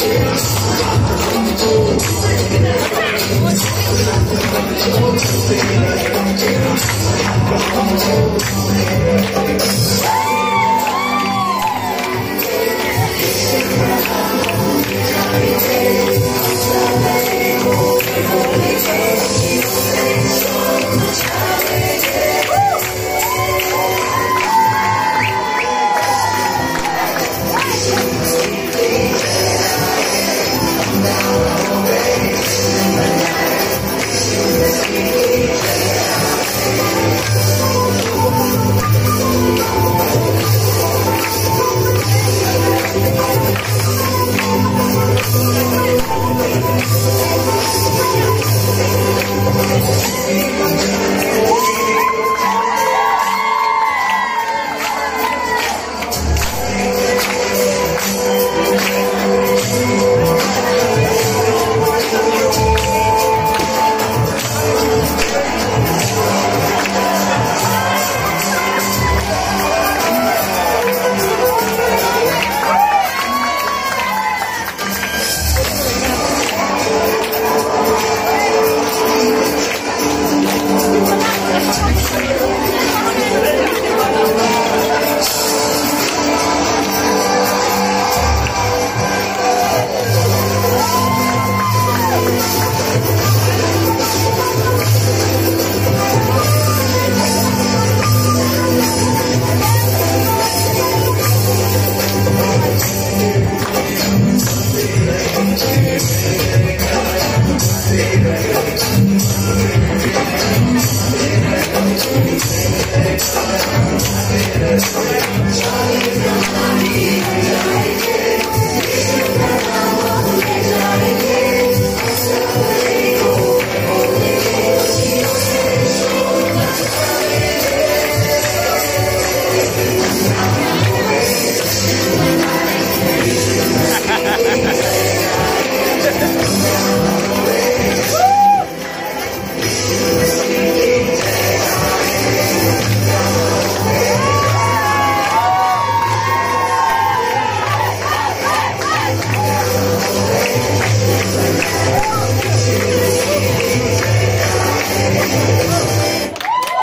Yes. Yes.